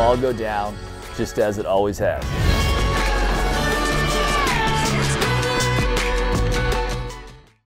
all go down just as it always has.